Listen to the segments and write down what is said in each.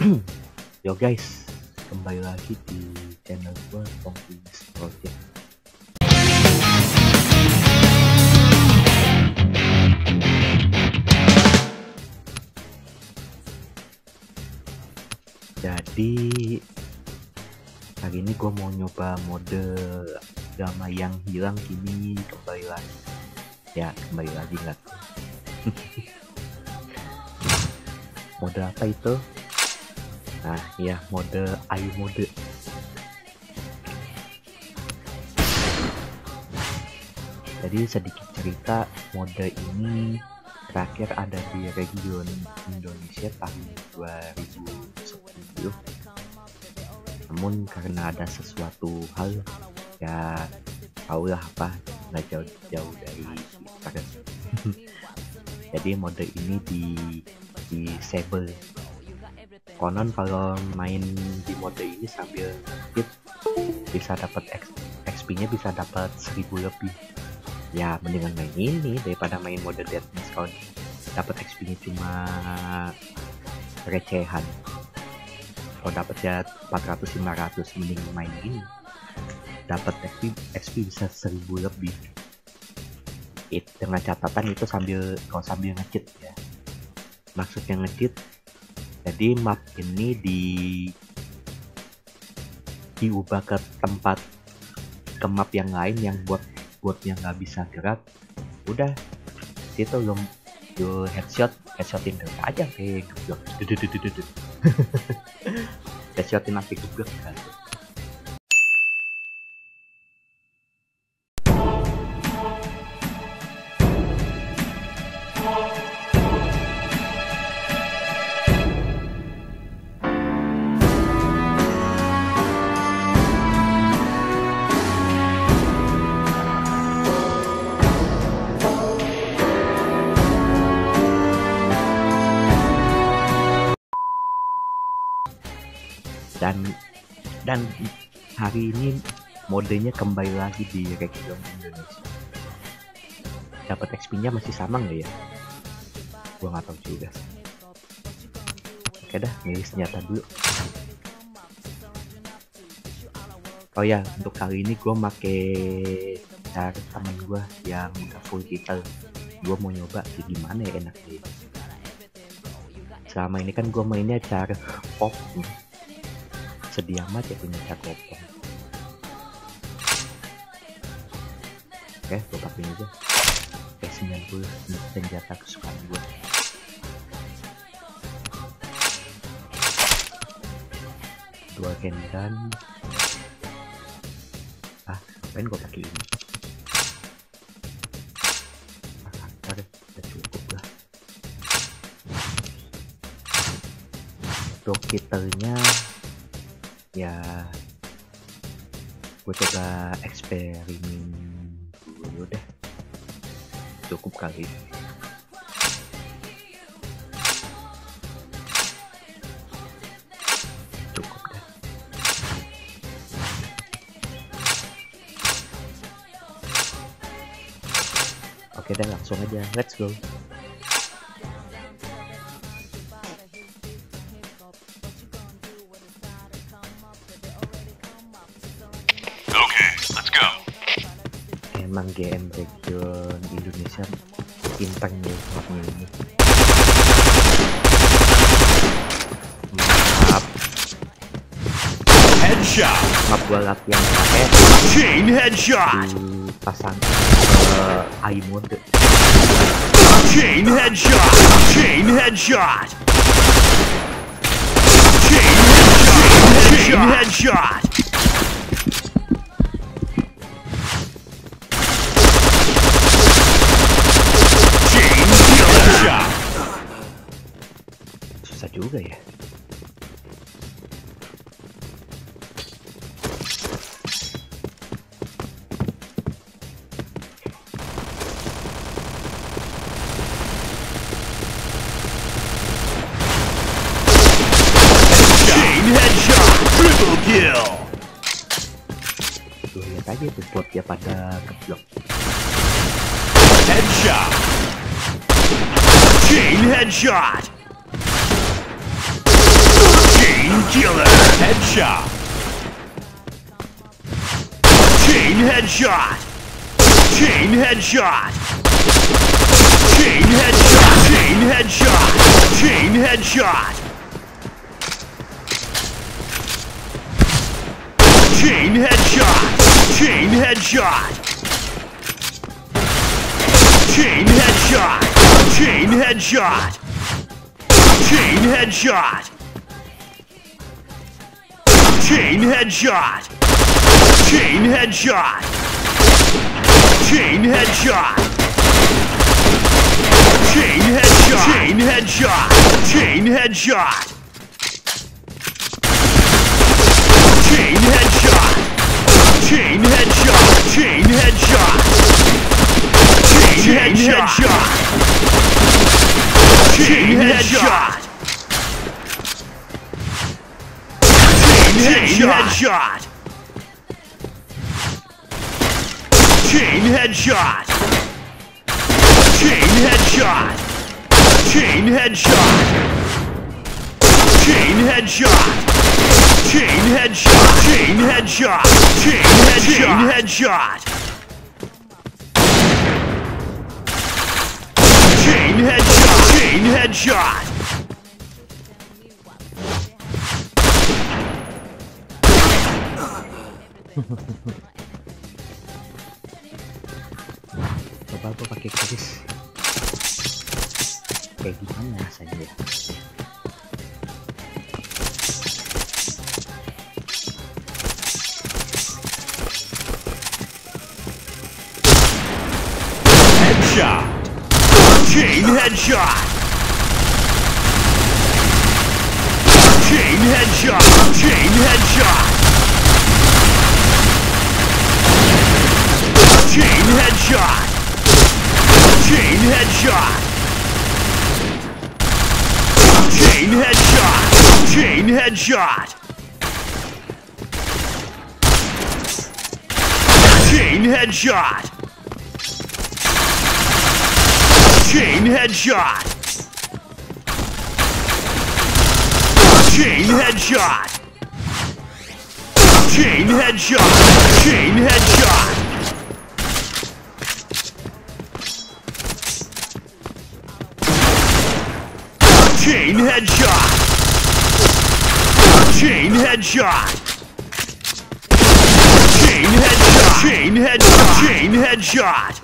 Yo guys, kembali lagi di channel gue Pongkinis Project. Jadi hari ini gue mau nyoba mode drama yang hilang kini kembali lagi. Ya kembali lagi nggak? mode apa itu? Nah, ya mode ayu mode. Jadi sedikit cerita, mode ini terakhir ada di region Indonesia tahun 2010. Namun karena ada sesuatu hal ya tahulah apa nggak jauh-jauh dari. Jadi mode ini di disable konon kalau main di mode ini sambil hit bisa dapat XP nya bisa dapat 1000 lebih. Ya mendingan main ini daripada main mode deathmatch kalau dapat XP nya cuma recehan. Kalau dapat ya 400 500 mending main ini. Dapat XP XP bisa 1000 lebih. It, dengan catatan itu sambil kalau sambil ngecheat ya. Maksudnya ngecheat jadi map ini di diubah ke tempat ke map yang lain yang buat buatnya nggak bisa gerak. Udah situ lo lo headshot headshotin terus aja kayak geblok. Headshotin geblok kan dan dan hari ini modenya kembali lagi di region Indonesia. Dapat XP nya masih sama nggak ya? Gua nggak tahu juga. Oke dah milih senjata dulu. Oh ya untuk kali ini gua make cari temen gua yang udah full kita gua mau nyoba sih gimana ya enak deh selama ini kan gua mainnya cara pop sedih amat ya punya cakopong oke gue pakai aja. P90 senjata kesukaan gue dua gendan ah ngapain gue pakai ini? Ah, ya. Gue coba eksperimen dulu deh. Cukup kali. Cukup deh. Oke deh langsung aja. Let's go GM region Indonesia nih mapnya ini maaf Headshot. map gua latihan pakai Chain headshot. dipasang ke AI mode Chain headshot. Chain headshot. Chain headshot. Chain headshot. Juga ya Chain headshot. Triple kill. tuh lihat aja tuh bot ya pada keblok Headshot. Chain headshot. Killer. Headshot. Chain headshot. Chain headshot. Chain headshot. Chain headshot. Chain headshot. Chain headshot. Chain headshot. Chain headshot. Chain headshot. Chain headshot. Chain headshot. Chain headshot. Chain headshot. Chain headshot. Chain headshot. Chain headshot. Chain headshot. Chain headshot. Chain headshot. Chain headshot. Headshot. Chain headshot. Chain headshot. Chain headshot. Chain headshot. Chain headshot. Chain headshot. Chain headshot. Chain headshot. Chain headshot. Chain headshot. Coba gua pakai kris kayak gimana rasanya ya Headshot. Chain headshot. Chain headshot. Chain headshot. Chain headshot. Chain headshot. Chain headshot. Chain headshot. Chain headshot. Chain headshot. Chain headshot. Chain headshot. Chain headshot. Chain headshot. Chain headshot. Chain headshot. Chain headshot. Chain headshot.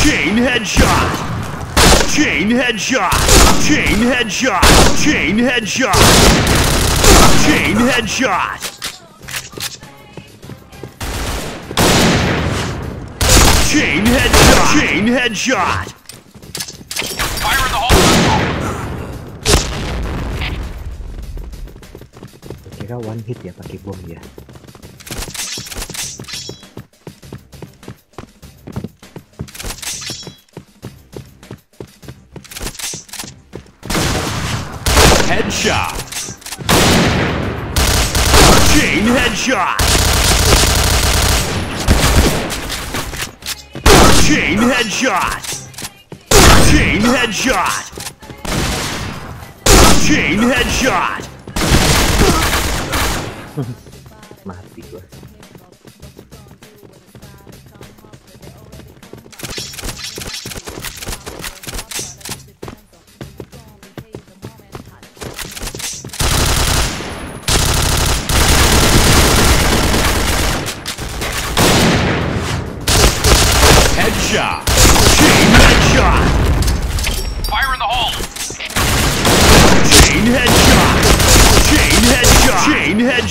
Chain headshot. Chain headshot. Chain headshot. Chain headshot. Chain headshot. Chain headshot. Chain headshot. Kira one hit ya pakai bom ya Headshot. Chain headshot. Chain headshot. Chain headshot. Chain headshot. Mati gua Headshot. Headshot.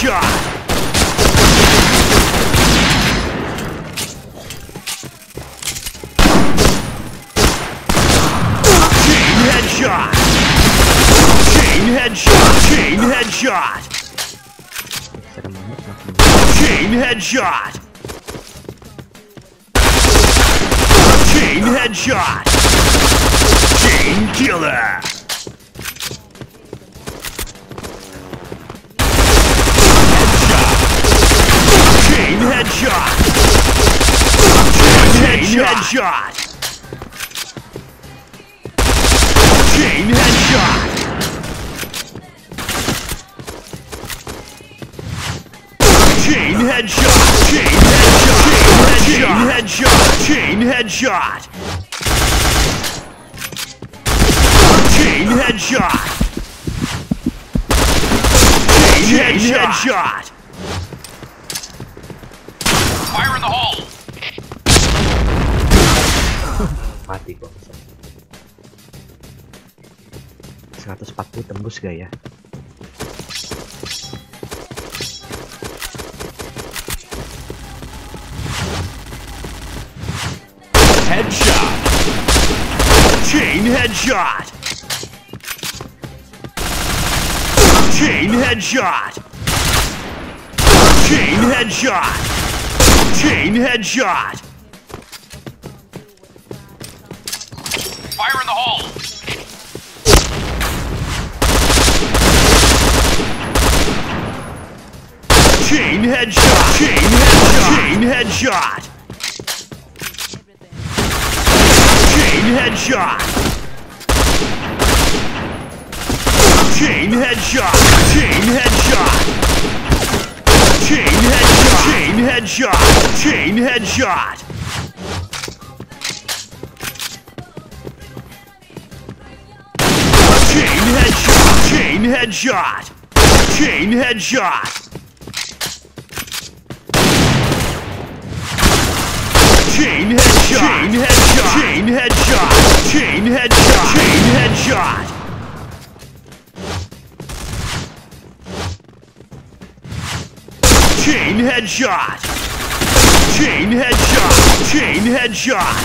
Headshot. Chain headshot. Chain headshot. Chain headshot. Chain headshot. Chain headshot. Chain killer. Chain headshot. Chain headshot. Chain headshot. Chain headshot! Chain headshot! Chain headshot! Chain headshot! Chain headshot! Chain headshot! Fire in the hole! mati kok 140 tembus gak ya Headshot! Chain headshot! Chain headshot! Chain headshot! Chain headshot! Fire in the hole! Chain headshot! Chain headshot! Chain headshot! Chain headshot! Chain headshot! Chain headshot! Chain headshot! Headshot! Chain headshot! Chain headshot! Chain headshot! Chain headshot! Chain headshot! Chain headshot! Chain headshot! Chain headshot! Chain headshot! Chain headshot! Chain headshot! Chain headshot!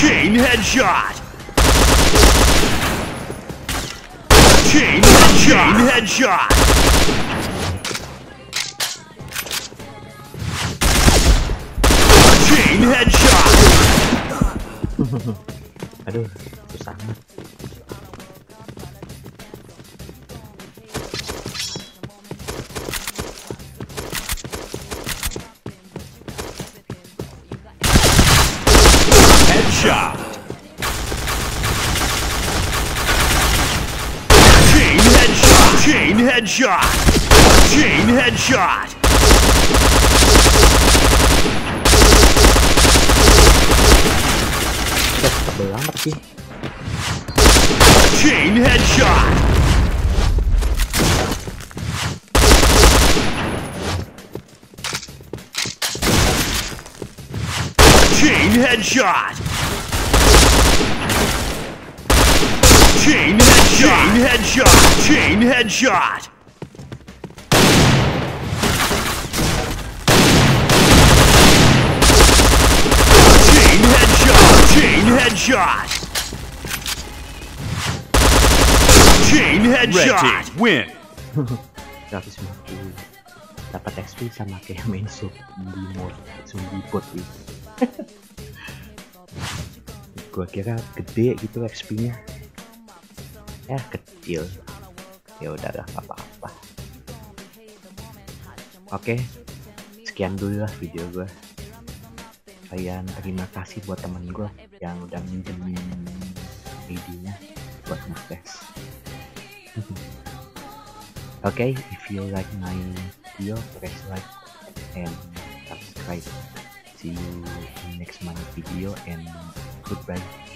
Chain headshot! Chain headshot! Chain headshot! Chain headshot! aduh Shot. Chain headshot. Chain headshot. Chain headshot. Chain headshot. Chain headshot! Chain headshot! Chain headshot! Chain headshot! Chain headshot! Chain headshot! Chain headshot! Chain headshot! win! 150 dapat XP sama kayak main sub di mode zombie bot gitu gua kira gede gitu XP nya ya kecil ya udahlah apa-apa oke sekian dulu lah video gua kalian terima kasih buat temen gua yang udah minjemin ID-nya buat ngetes Okay, if you like my video, press like and subscribe. See you in next month video and goodbye.